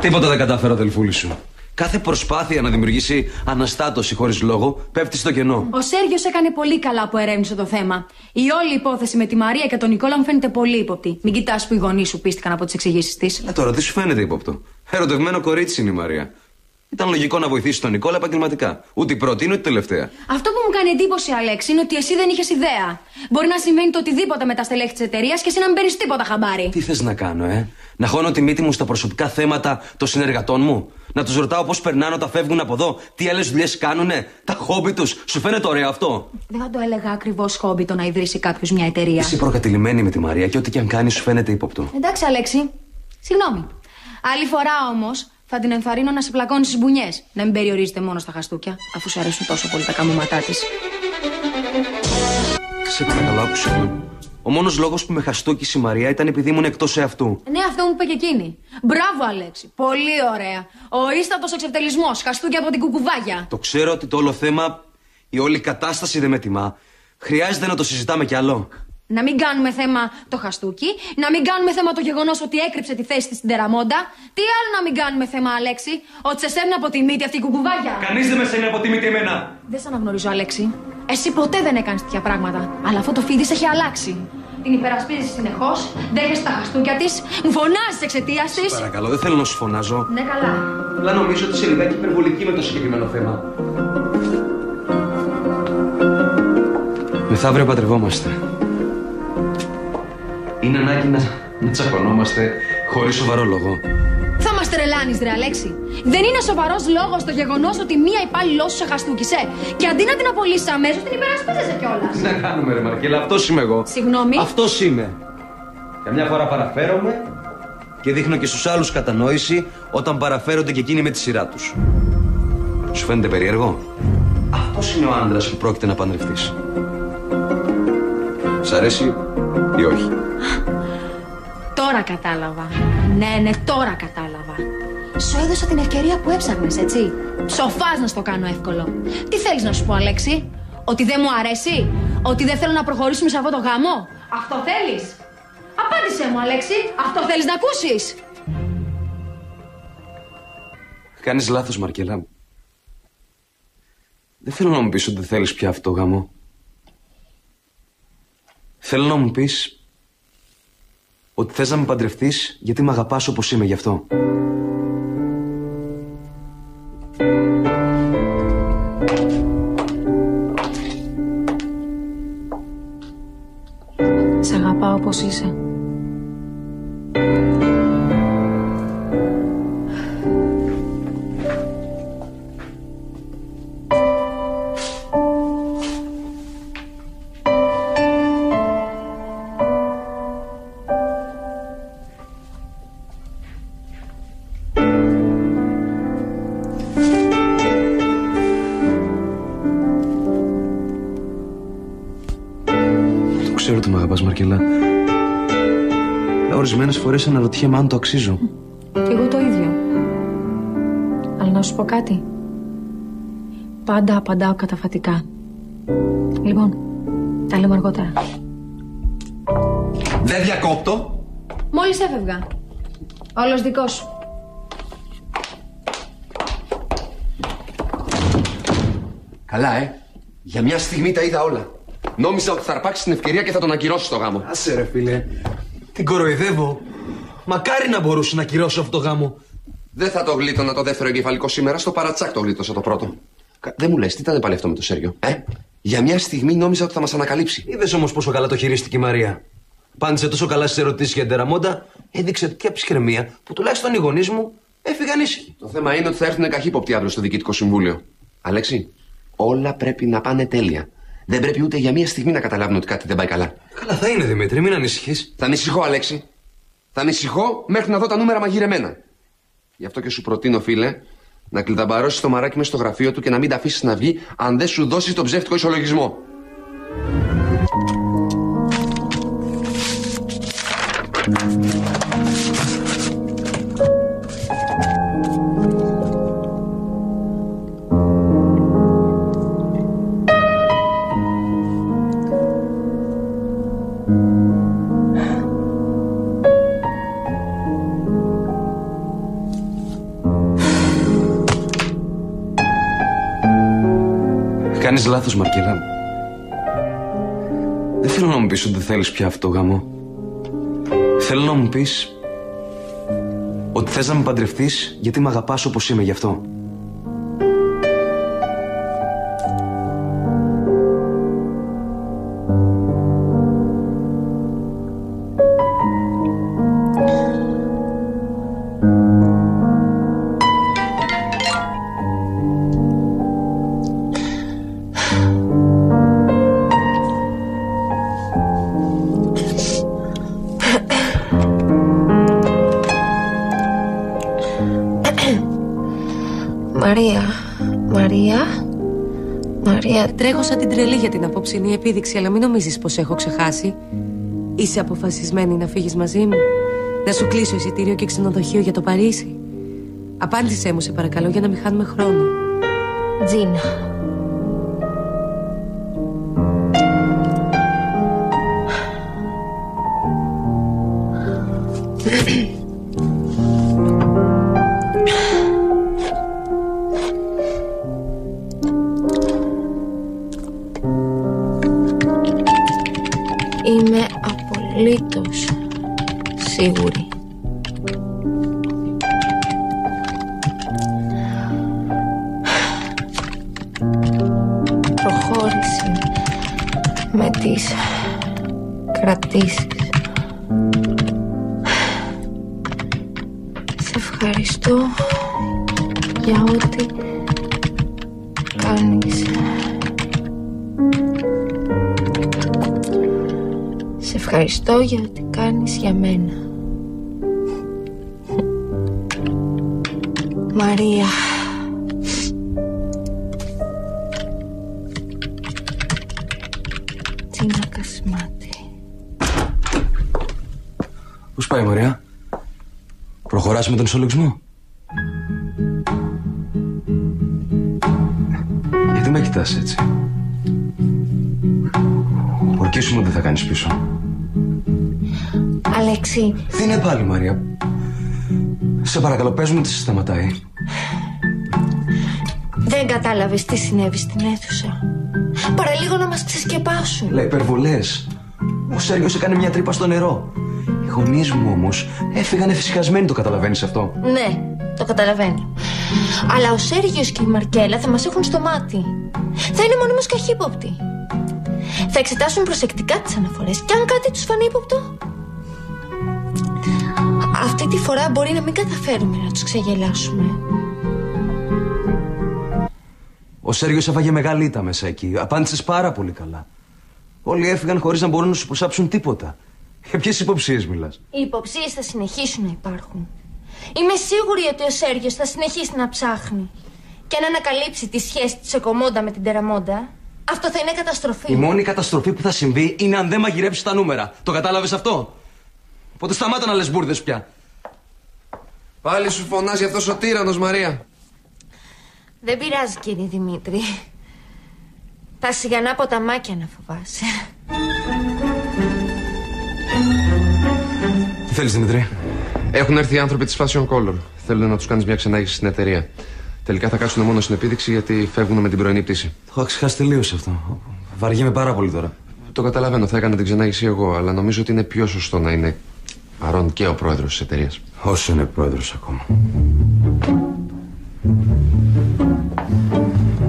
Τίποτα δεν κατάφερα, αδελφούλη σου. Κάθε προσπάθεια να δημιουργήσει αναστάτωση χωρίς λόγο πέφτει στο κενό. Ο Σέργιος έκανε πολύ καλά που ερεύνησε το θέμα. Η όλη υπόθεση με τη Μαρία και τον Νικόλα μου φαίνεται πολύ ύποπτη. Μην κοιτάς που οι γονείς σου πίστηκαν από τις εξηγήσεις της. Ε, τώρα τι σου φαίνεται ύποπτο; Ερωτευμένο κορίτσι είναι η Μαρία. Ήταν λογικό να βοηθήσει τον Νικόλα επαγγελματικά. Ούτε η πρώτη ούτε η τελευταία. Αυτό που μου κάνει εντύπωση, Αλέξη, είναι ότι εσύ δεν είχες ιδέα. Μπορεί να συμβαίνει το οτιδήποτε με τα στελέχη της εταιρείας και εσύ να μην παίρνεις τίποτα χαμπάρι. Τι θες να κάνω, ε; Να χώνω τη μύτη μου στα προσωπικά θέματα των συνεργατών μου; Να τους ρωτάω πώς περνάνε όταν φεύγουν από εδώ, τι άλλες δουλειές κάνουνε, τα χόμπι τους; Σου φαίνεται ωραίο αυτό; Δεν θα το έλεγα ακριβώς χόμπι το να ιδρύσει κάποιος μια εταιρεία. Είσαι προκατηλημένη με τη Μαρία και ό,τι και αν κάνεις σου φαίνεται ύποπτο. Εντάξει, Αλέξη. Συγγνώμη. Άλλη φορά όμως θα την ενθαρρύνω να σε πλακώνει στις μπουνιές. Να μην περιορίζεται μόνο στα χαστούκια, αφού σου αρέσουν τόσο πολύ τα καμώματά της. Σε παρακαλώ, άκουσε Ο μόνος λόγος που με χαστούκησε η Μαρία ήταν επειδή ήμουν εκτός εαυτού. Ναι, αυτό μου είπε και εκείνη. Μπράβο, Αλέξη. Πολύ ωραία. Ο ίστατος εξευτελισμός. Χαστούκια από την κουκουβάγια. Το ξέρω ότι το όλο θέμα, η όλη κατάσταση δεν με τιμά. Χρειάζεται να το συζητάμε κι άλλο. Να μην κάνουμε θέμα το χαστούκι, να μην κάνουμε θέμα το γεγονός ότι έκρυψε τη θέση της στην τεραμόντα. Τι άλλο να μην κάνουμε θέμα, Αλέξη, ότι σε σέρνει από τη μύτη αυτή η κουκουβάγια; Κανείς δεν με σέρνει από τη μύτη εμένα. Δεν σε αναγνωρίζω, Αλέξη. Εσύ ποτέ δεν έκανες τέτοια πράγματα. Αλλά αυτό το φίδι έχει αλλάξει. Την υπερασπίζεις συνεχώς, δέχεσαι τα χαστούκια της, μου φωνάζεις εξαιτίας της. Παρακαλώ, δεν θέλω να σου φωνάζω. Ναι, καλά. Αλλά νομίζω ότι είσαι λιγάκι υπερβολική με το συγκεκριμένο θέμα. Μεθαύριο παντρευόμαστε. Είναι ανάγκη να, να τσακωνόμαστε χωρίς σοβαρό λόγο. Θα μας τρελάνεις, ρε Αλέξη. Δεν είναι σοβαρός λόγος το γεγονός ότι μία υπάλληλό σου σε χαστούκισε. Και αντί να την απολύσεις αμέσως, την υπερασπίζεσαι κιόλας. Τι να κάνουμε, ρε Μαρκέλα, αυτός είμαι εγώ. Συγγνώμη. Αυτός είμαι. Καμιά φορά παραφέρομαι και δείχνω και στους άλλους κατανόηση όταν παραφέρονται και εκείνοι με τη σειρά τους. Σου φαίνεται περίεργο; Αυτός είναι ο άντρας που πρόκειται να παντρευτεί. Σ' αρέσει; Ή όχι; Τώρα κατάλαβα. Ναι, ναι, τώρα κατάλαβα. Σου έδωσα την ευκαιρία που έψαχνες, έτσι. Σοφάς να στο κάνω εύκολο. Τι θέλεις να σου πω, Αλέξη; Ότι δεν μου αρέσει; Ότι δεν θέλω να προχωρήσουμε σε αυτό το γάμο; Αυτό θέλεις; Απάντησέ μου, Αλέξη. Αυτό θέλεις να ακούσεις; Κάνεις λάθος, Μαρκελά. Δεν θέλω να μου πεις ότι δεν θέλεις πια αυτό το γάμο. Θέλω να μου πεις ότι θες να με παντρευτείς γιατί με αγαπάς όπως είμαι γι' αυτό. Σ' αγαπάω όπως είσαι. Ξέρω ότι με αγαπάς Μαρκελά. Ορισμένες φορές αναρωτιέμαι αν το αξίζω. Κι εγώ το ίδιο. Αλλά να σου πω κάτι. Πάντα απαντάω καταφατικά. Λοιπόν, τα λέμε αργότερα. Δεν διακόπτω. Μόλις έφευγα. Όλος δικός σου. Καλά, ε. Για μια στιγμή τα είδα όλα. Νόμιζα ότι θα αρπάξεις την ευκαιρία και θα τον ακυρώσεις το γάμο. Άσε ρε φίλε. Την κοροϊδεύω. Μακάρι να μπορούσε να ακυρώσω αυτό το γάμο. Δεν θα το γλίτωνα το δεύτερο εγκεφαλικό σήμερα, στο παρατσάκ το γλίτωσα το πρώτο. Κα- Δεν μου λες, τι ήταν πάλι αυτό με το Σέργιο, ε; Για μια στιγμή νόμιζα ότι θα μας ανακαλύψει. Είδες όμως πόσο καλά το χειρίστηκε η Μαρία. Πάντησε τόσο καλά στις ερωτήσεις για την τεραμόντα, έδειξε τέτοια ψυχραιμία που τουλάχιστον οι γονείς μου έφυγαν ήσυχοι. Το θέμα είναι ότι θα έρθουν καχύποπτοι αύριο στο διοικητικό συμβούλιο. Αλέξη, όλα πρέπει να πάνε τέλεια. Δεν πρέπει ούτε για μία στιγμή να καταλάβουν ότι κάτι δεν πάει καλά. Καλά θα είναι, Δημήτρη, μην ανησυχείς. Θα ανησυχώ, Αλέξη. Θα ανησυχώ μέχρι να δω τα νούμερα μαγειρεμένα. Γι' αυτό και σου προτείνω, φίλε, να κλειδαμπαρώσεις το μαράκι μες στο γραφείο του και να μην τα αφήσεις να βγει αν δεν σου δώσει τον ψεύτικο ισολογισμό. Κάνεις λάθος, Μαρκέλα. Δεν θέλω να μου πεις ότι δεν θέλεις πια αυτό γαμό. Θέλω να μου πεις ότι θες να με παντρευτείς γιατί με αγαπάς όπως είμαι γι' αυτό. Μαρία, Μαρία, Μαρία. Τρέχω σαν την τρελή για την απόψινή επίδειξη, αλλά μην νομίζεις πως έχω ξεχάσει. Είσαι αποφασισμένη να φύγεις μαζί μου; Να σου κλείσω εισιτήριο και ξενοδοχείο για το Παρίσι; Απάντησέ μου, σε παρακαλώ, για να μην χάνουμε χρόνο. Τζίνα. Είμαι απολύτως σίγουρη. Προχώρησε με τις κρατήσεις. Σε ευχαριστώ για ό,τι κάνεις. Ευχαριστώ για ό,τι κάνεις για μένα. Μαρία. Τσίνα Κασμάτη. Πώς πάει, Μαρία; Προχωράς με τον ισολογισμό; Γιατί με κοιτάς έτσι; Ορκίσου μου δεν θα κάνεις πίσω. Αλέξη, Τι είναι πάλι, Μαρία; Σε παρακαλώ, πες μου τι σε σταματάει. δεν κατάλαβες τι συνέβη στην αίθουσα. Παραλίγο να μας ξεσκεπάσουν. Λέει υπερβολές. Ο Σέργιος έκανε μια τρύπα στο νερό. Οι γονείς μου όμως έφυγαν εφησυχασμένοι, το καταλαβαίνεις αυτό; Ναι, το καταλαβαίνω. Αλλά ο Σέργιος και η Μαρκέλα θα μας έχουν στο μάτι. Θα είναι μονίμως καχύποπτοι. Θα εξετάσουν προσεκτικά τις αναφορές και αν κάτι τους φανεί ύποπτο. Αυτή τη φορά μπορεί να μην καταφέρουμε να τους ξεγελάσουμε. Ο Σέργιος έφαγε μεγάλη ήττα μέσα εκεί. Απάντησες πάρα πολύ καλά. Όλοι έφυγαν χωρίς να μπορούν να σου προσάψουν τίποτα. Για ποιες υποψίες μιλάς; Οι υποψίες θα συνεχίσουν να υπάρχουν. Είμαι σίγουρη ότι ο Σέργιος θα συνεχίσει να ψάχνει. Και αν ανακαλύψει τη σχέση της Εκομόντα με την Τεραμόντα, αυτό θα είναι καταστροφή. Η μόνη καταστροφή που θα συμβεί είναι αν δεν μαγειρέψει τα νούμερα. Το κατάλαβες αυτό; Οπότε σταμάτα να λες μπουρδες πια. Πάλι σου φωνάζει αυτός ο τύρανος, Μαρία. Δεν πειράζει κύριε Δημήτρη. Τα σιγανά ποταμάκια να φοβάσαι. Τι θέλεις Δημητρή. Έχουν έρθει οι άνθρωποι της Fashion Color. Θέλουν να τους κάνεις μια ξενάγηση στην εταιρεία. Τελικά θα κάτσουν μόνο στην επίδειξη γιατί φεύγουν με την πρωινή πτήση. Το έχω ξεχάσει τελείως αυτό. Βαριέμαι πάρα πολύ τώρα. Το καταλαβαίνω, θα έκανα την ξενάγηση εγώ, αλλά νομίζω ότι είναι πιο σωστό να είναι παρόν και ο πρόεδρος της εταιρείας. Όσο είναι πρόεδρος ακόμα.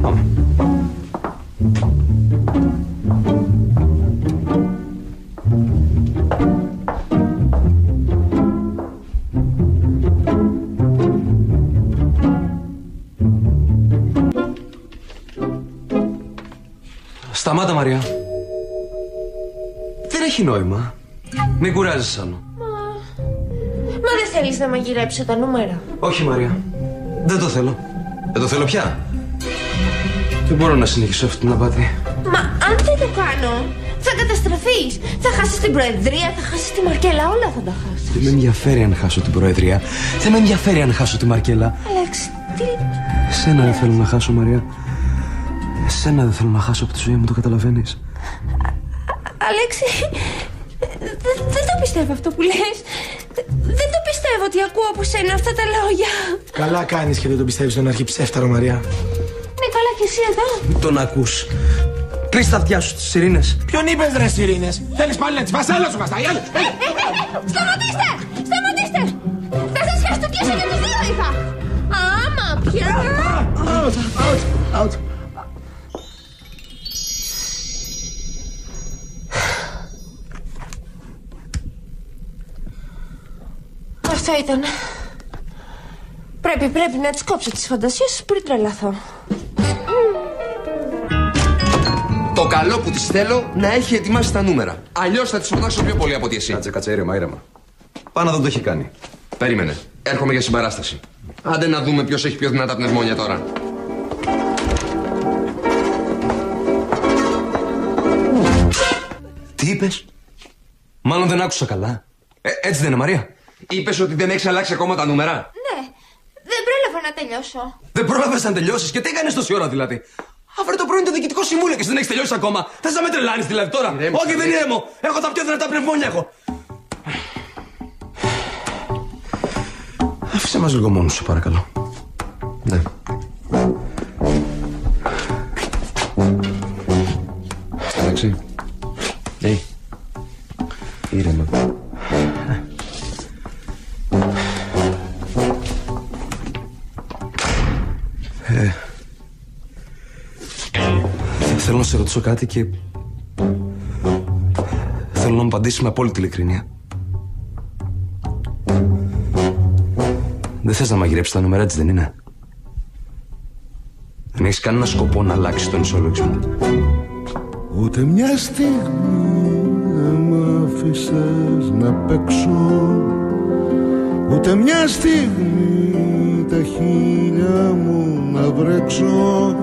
Πάμε. Σταμάτα Μαρία. Δεν έχει νόημα. Μην κουράζεσαι άλλο. Μα δεν θέλεις να μαγειρέψω τα νούμερα; Όχι, Μαρία. Δεν το θέλω. Δεν το θέλω πια. Δεν μπορώ να συνεχίσω αυτή την απάτη. Μα αν δεν το κάνω, θα καταστραφείς. Θα χάσεις την Προεδρία, θα χάσεις τη Μαρκέλα, όλα θα τα χάσεις. Δεν με ενδιαφέρει αν χάσω την Προεδρία. Δεν με ενδιαφέρει αν χάσω τη Μαρκέλα. Αλέξη, τι... Εσένα δεν θέλω να χάσω, Μαρία. Εσένα δεν θέλω να χάσω από τη ζωή μου, το καταλαβαίνεις. Αλέξη, δεν δεν το πιστεύω αυτό που λες. Δε- Δεν το πιστεύω ότι ακούω από σένα αυτά τα λόγια. Καλά κάνεις και δεν το πιστεύεις τον αρχιψεύταρο Μαρία. Ναι, καλά και εσύ εδώ. Τον ακούς. Κλείς τα αυτιά σου στις σιρήνες. Ποιον είπες ρε σιρήνες; Θέλεις πάλι να τις φας, έλα σου βαστάει, έλα. Ε, Σταματήστε! Σταματήστε! Θα σας χαστούκίσω για τους δύο είπα! Άμα πια! Αυτό ήταν. Πρέπει, πρέπει να τις κόψω τις φαντασίες πριν τρελαθώ. Το καλό που της θέλω να έχει ετοιμάσει τα νούμερα. Αλλιώς θα τη φωνάξω πιο πολύ από ότι εσύ. Κάτσε, κάτσε, ήρεμα, ήρεμα. Πάνω δεν το έχει κάνει. Περίμενε. Έρχομαι για συμπαράσταση. Άντε να δούμε ποιος έχει πιο δυνατά πνευμόνια τώρα. Τι είπες; Μάλλον δεν άκουσα καλά. Ε, έτσι δεν είναι, Μαρία. Είπες ότι δεν έχεις αλλάξει ακόμα τα νούμερα; Ναι, δεν πρόλαβα να τελειώσω. Δεν πρόλαβες να τελειώσεις; Και τι έκανες τόση ώρα δηλαδή; Αύριο το πρωί είναι το διοικητικό συμβούλιο και εσύ δεν έχεις τελειώσει ακόμα. Θες να με τρελάνεις δηλαδή τώρα; Ηρέμησε, Όχι, δεν ηρέμω. Έχω τα πιο δυνατά πνευμόνια έχω. Άφησε μας λίγο μόνος σου, παρακαλώ. Ναι. Εντάξει. Ε, ήρεμα. Σε ρωτήσω κάτι και. Θέλω να μου απαντήσεις με απόλυτη ειλικρίνεια. Δεν θες να μαγειρέψεις τα νούμερα, έτσι δεν είναι; Δεν έχεις κανένα σκοπό να αλλάξεις τον ισολογισμό. Ούτε μια στιγμή δεν μ' άφησες να παίξω Ούτε μια στιγμή τα χείλια μου να βρέξω